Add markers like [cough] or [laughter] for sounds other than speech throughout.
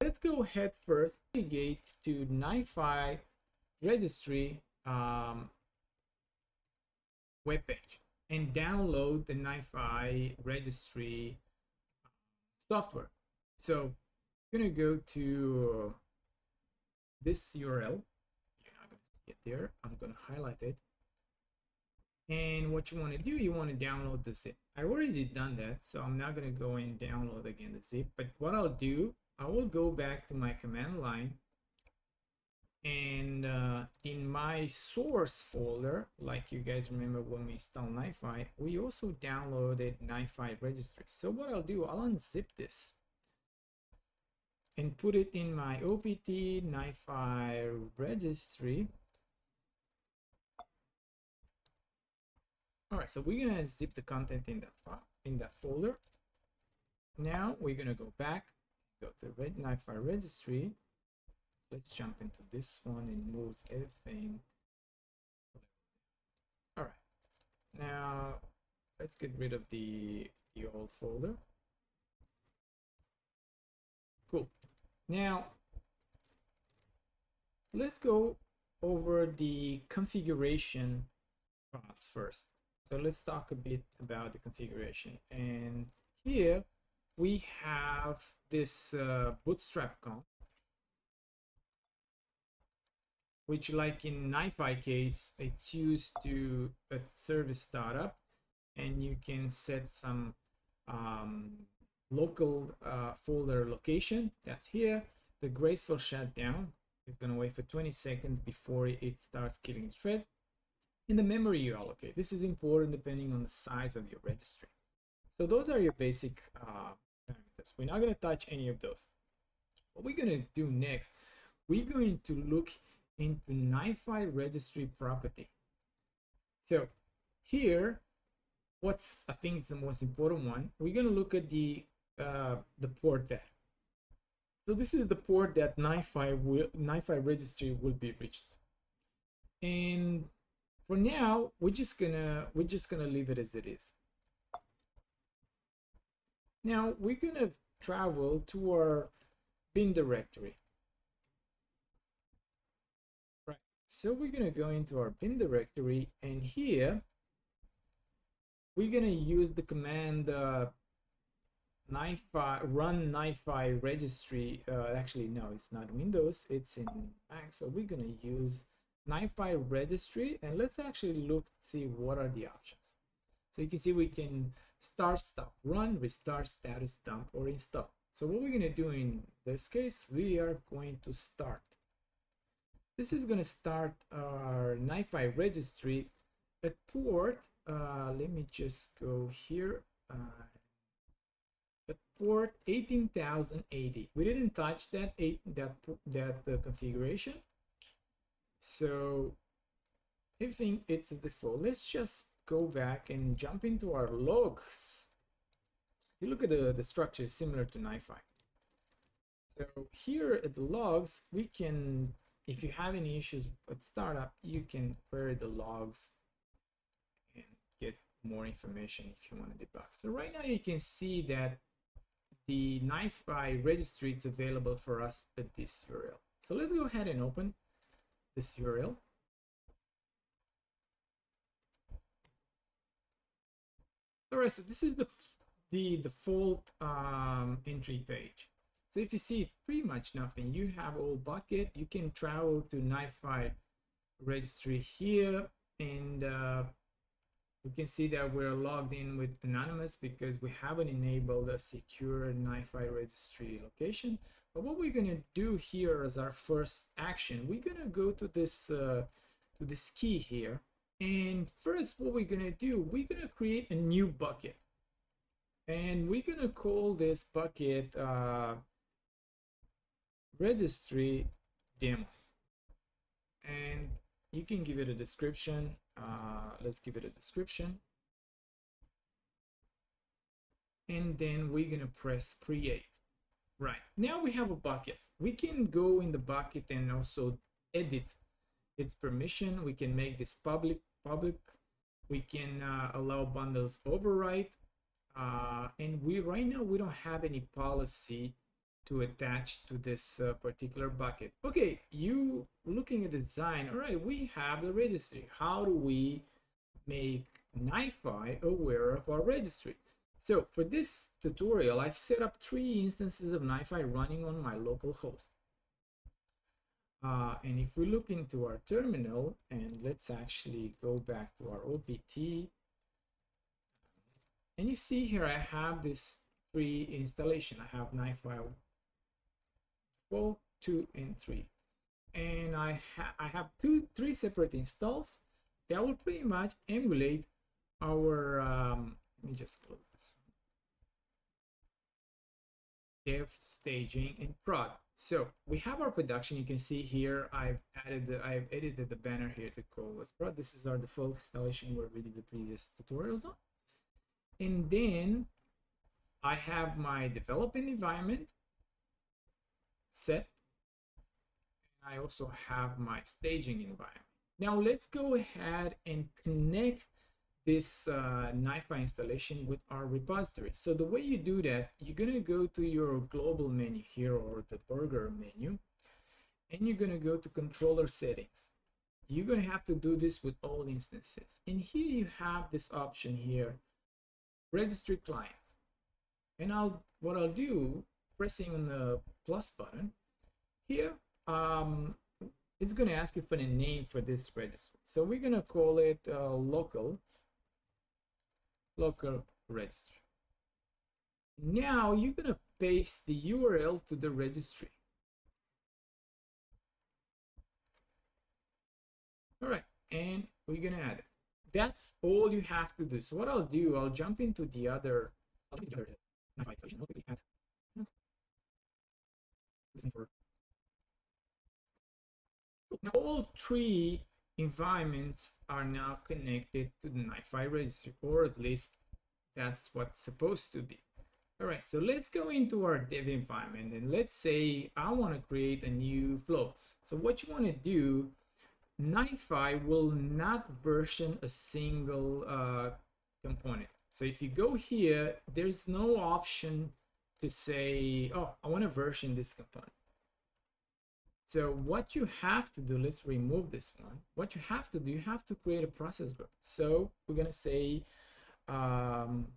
Let's go ahead first, navigate to NiFi registry um, webpage and download the NiFi registry software. So I'm gonna go to this URL. You're not gonna see it there. I'm gonna highlight it. And what you want to do, you want to download the zip. I already done that, so I'm not gonna go and download again the zip. But what I'll do, I will go back to my command line and uh, in my source folder like you guys remember when we installed NiFi we also downloaded NiFi registry so what I'll do I'll unzip this and put it in my OPT NiFi registry all right so we're gonna zip the content in that file in that folder. Now we're gonna go back go to red NiFi registry. Let's jump into this one and move everything. All right now let's get rid of the the old folder. Cool. Now let's go over the configuration files first so let's talk a bit about the configuration and here we have this uh, bootstrap conf which like in NiFi case, it's used to a service startup and you can set some um, local uh, folder location that's here. The graceful shutdown is going to wait for 20 seconds before it starts killing the thread. In the memory you allocate, this is important depending on the size of your registry. So those are your basic uh, parameters. We're not going to touch any of those. What we're going to do next, we're going to look into NiFi registry property. So here, what's I think is the most important one. We're gonna look at the uh, the port there. So this is the port that NiFi will NiFi registry will be reached. And for now, we're just gonna we're just gonna leave it as it is. Now we're gonna travel to our bin directory. Right so we're going to go into our bin directory and here we're going to use the command uh, NiFi, run NiFi registry. Uh, actually, no, it's not Windows, it's in Mac. So we're going to use NiFi registry and let's actually look see what are the options. So you can see we can start, stop, run, restart, status, dump, or install. So what we're going to do in this case, we are going to start. This is going to start our NiFi registry at port. Uh, let me just go here. Uh, at port 18080. We didn't touch that eight that that uh, configuration. So everything it's default. Let's just go back and jump into our logs. If you look at the, the structure, similar to NiFi. So here at the logs, we can if you have any issues with startup, you can query the logs and get more information if you want to debug. So right now you can see that the NiFi registry is available for us at this URL. So let's go ahead and open this URL. All right, so this is the the default um, entry page. So if you see pretty much nothing, you have all bucket, you can travel to NiFi registry here and uh, we can see that we're logged in with anonymous because we haven't enabled a secure NiFi registry location. But what we're gonna do here as our first action, we're gonna go to this uh, to this key here. And first, what we're gonna do, we're gonna create a new bucket, and we're gonna call this bucket uh, registry demo. And you can give it a description. Uh, let's give it a description. And then we're gonna press create right. Now we have a bucket. We can go in the bucket and also edit its permission. We can make this public public. We can uh, allow bundles overwrite uh, and we right now we don't have any policy to attach to this uh, particular bucket. Okay you looking at the design. All right we have the registry. How do we make NiFi aware of our registry so for this tutorial I've set up three instances of NiFi running on my local host uh, and if we look into our terminal and let's actually go back to our OPT and you see here I have this three installation. I have NiFi four, two, and three. And I, ha I have two, three separate installs that will pretty much emulate our, um, let me just close this. Dev, staging, and prod. So we have our production. You can see here I've added the, I've edited the banner here to call us prod. This is our default installation where we did the previous tutorials on and then I have my developing environment set. I also have my staging environment. Now let's go ahead and connect this uh, NiFi installation with our repository. So the way you do that, you're gonna go to your global menu here or the burger menu, and you're gonna go to controller settings. You're gonna have to do this with all instances. And here you have this option here registry clients. And I'll what I'll do, pressing on the plus button, here um, it's going to ask you for a name for this registry. So we're going to call it uh, local, local registry. Now you're going to paste the URL to the registry. All right, and we're going to add it that's all you have to do. So what I'll do, I'll jump into the other, I'll jump into the other for. Now all three environments are now connected to the NiFi registry, or at least that's what's supposed to be. All right, so let's go into our dev environment and let's say I want to create a new flow. So what you want to do NiFi will not version a single uh, component. So if you go here, there's no option to say, oh, I want to version this component. So what you have to do, let's remove this one. What you have to do, you have to create a process group. So we're going to say, um,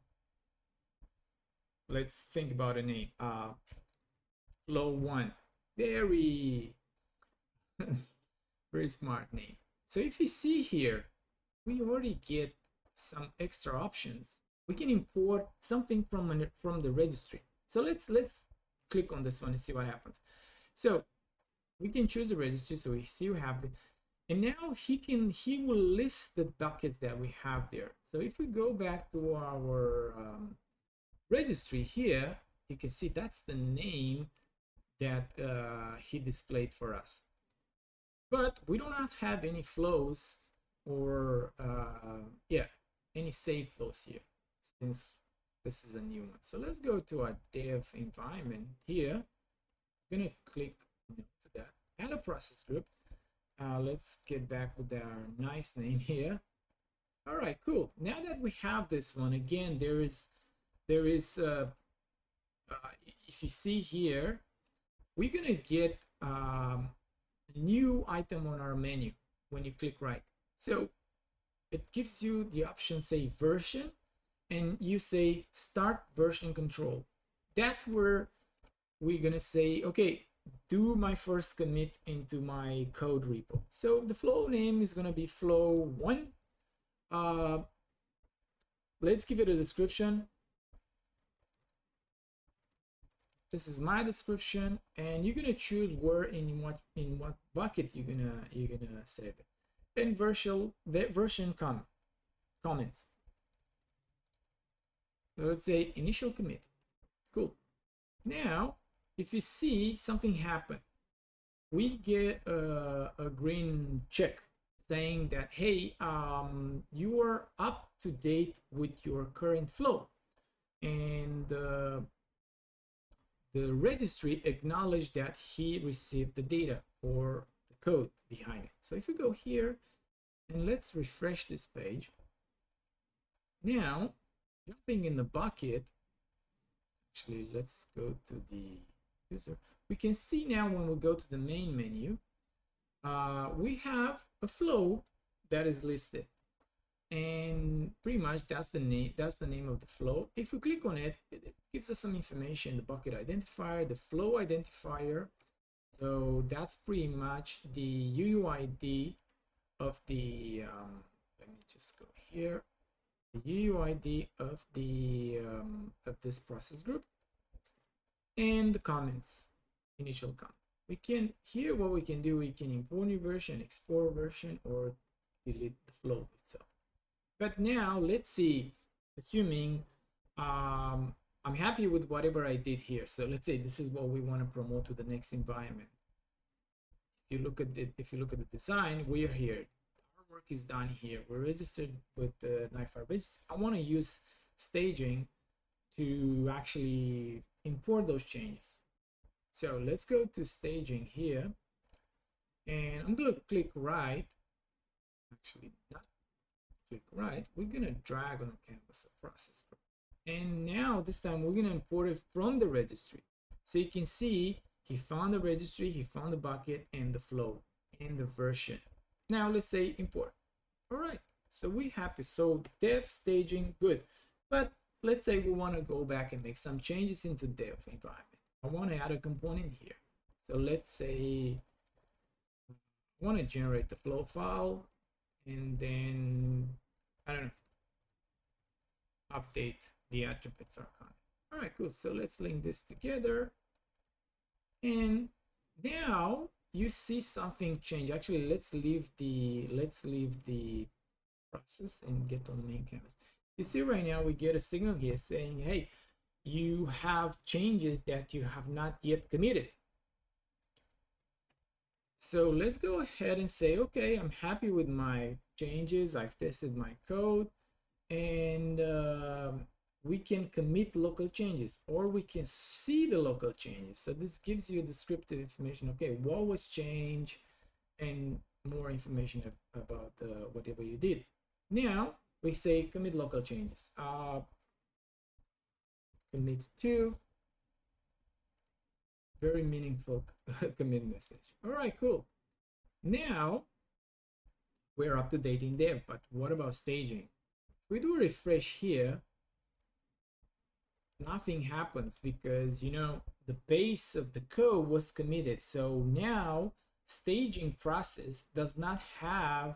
let's think about a name. Uh, flow one. Very [laughs] very smart name. So if you see here, we already get some extra options. We can import something from an, from the registry. So let's let's click on this one and see what happens. So we can choose the registry. So we see we have it. And now he can he will list the buckets that we have there. So if we go back to our um, registry here, you can see that's the name that uh, he displayed for us but we do not have any flows or uh, yeah any save flows here since this is a new one so let's go to our dev environment here I'm gonna click a process group uh, let's get back with our nice name here all right cool now that we have this one again there is there is uh, uh if you see here we're gonna get um, new item on our menu when you click right. So it gives you the option say version and you say start version control. That's where we're gonna say, okay, do my first commit into my code repo. So the flow name is gonna be flow one. Uh, let's give it a description. this is my description and you're gonna choose where in what in what bucket you're gonna you're gonna save it then version version com comment let's say initial commit cool now if you see something happen we get a, a green check saying that hey um, you are up to date with your current flow and uh, the registry acknowledged that he received the data or the code behind it. So if we go here and let's refresh this page, Now, jumping in the bucket, actually, let's go to the user. We can see now when we go to the main menu, uh, we have a flow that is listed. And pretty much that's the name that's the name of the flow. If we click on it it, gives us some information the bucket identifier the flow identifier. So that's pretty much the UUID of the um, let me just go here. The UUID of the um, of this process group and the comments initial comment we can here what we can do we can import new version explore version or delete the flow itself but now let's see, assuming um, I'm happy with whatever I did here. So let's say this is what we want to promote to the next environment. If you look at it, if you look at the design, we are here. Our work is done here. We're registered with the NiFi I want to use staging to actually import those changes. So let's go to staging here. And I'm going to click right. Actually, not click right, we're gonna drag on the canvas process. And now this time we're gonna import it from the registry. So you can see he found the registry, he found the bucket and the flow and the version. Now let's say import. All right, so we happy. So dev staging, good. But let's say we want to go back and make some changes into dev environment. I want to add a component here. So let's say I want to generate the flow file and then I don't know update the attributes archive. All right, cool. So let's link this together. And now you see something change. Actually, let's leave the let's leave the process and get on the main canvas. You see right now we get a signal here saying, hey, you have changes that you have not yet committed. So let's go ahead and say, okay, I'm happy with my changes. I've tested my code and uh, we can commit local changes or we can see the local changes. So this gives you descriptive information. Okay, what was changed and more information about uh, whatever you did. Now we say commit local changes. Uh, commit to very meaningful [laughs] commit message. All right, cool. Now we're up to date in there, but what about staging? We do refresh here, nothing happens because, you know, the base of the code was committed. So now staging process does not have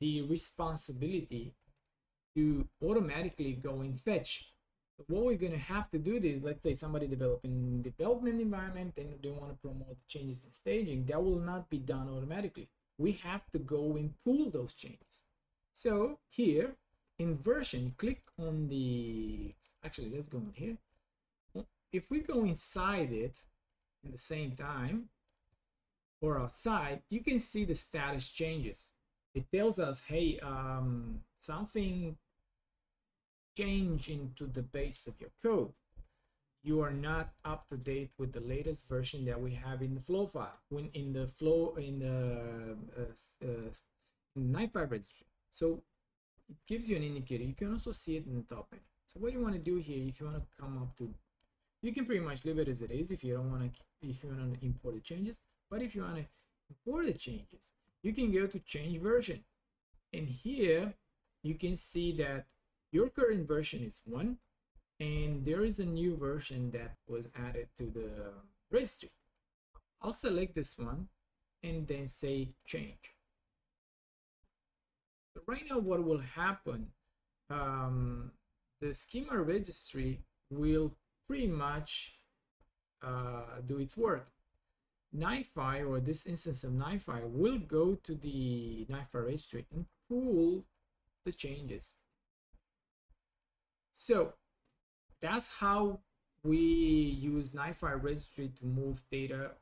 the responsibility to automatically go and fetch so what we're going to have to do is, let's say somebody developing development environment and they want to promote changes in staging, that will not be done automatically. We have to go and pull those changes. So here in version, click on the, actually let's go in here. If we go inside it in the same time or outside, you can see the status changes. It tells us, hey, um, something change into the base of your code. You are not up to date with the latest version that we have in the flow file, when in the flow in the uh, uh, NiFi registry. So it gives you an indicator. You can also see it in the top menu. So what you want to do here, if you want to come up to, you can pretty much leave it as it is if you don't want to, if you want to import the changes. But if you want to import the changes, you can go to change version. And here you can see that your current version is one and there is a new version that was added to the registry. I'll select this one and then say change. Right now what will happen um, the schema registry will pretty much uh, do its work. NiFi or this instance of NiFi will go to the NiFi registry and pull the changes so that's how we use NiFi registry to move data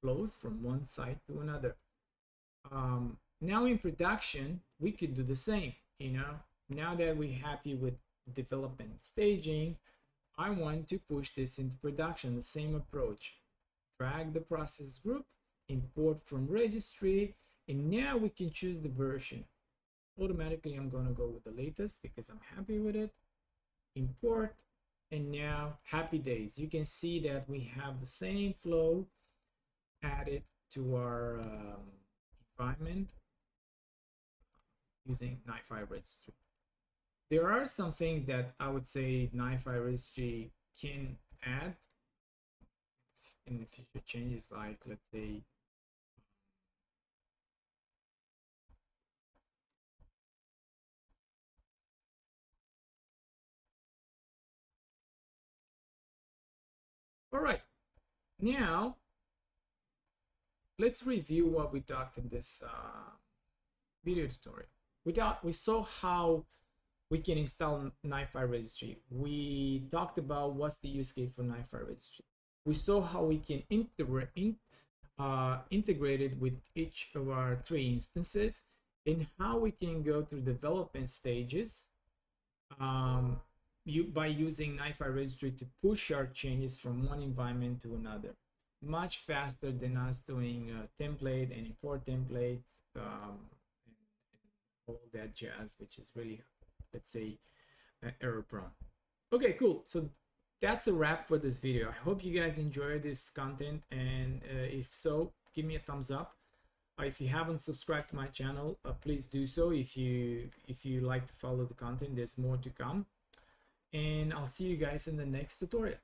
flows from one site to another. Um, now in production, we could do the same, you know, now that we're happy with development staging, I want to push this into production, the same approach. Drag the process group, import from registry, and now we can choose the version. automatically I'm going to go with the latest because I'm happy with it. Import and now happy days. You can see that we have the same flow added to our um, environment using NiFi registry. There are some things that I would say NiFi registry can add in the future changes like let's say All right, now let's review what we talked in this uh, video tutorial. We, talked, we saw how we can install NiFi registry. We talked about what's the use case for NiFi registry. We saw how we can integrate in, uh, integrate it with each of our three instances and how we can go through development stages um, you, by using NiFi registry to push our changes from one environment to another. Much faster than us doing a template and import templates um, and, and all that jazz which is really let's say uh, error prone. Okay cool. So that's a wrap for this video. I hope you guys enjoyed this content and uh, if so give me a thumbs up. Uh, if you haven't subscribed to my channel uh, please do so. If you if you like to follow the content there's more to come and I'll see you guys in the next tutorial.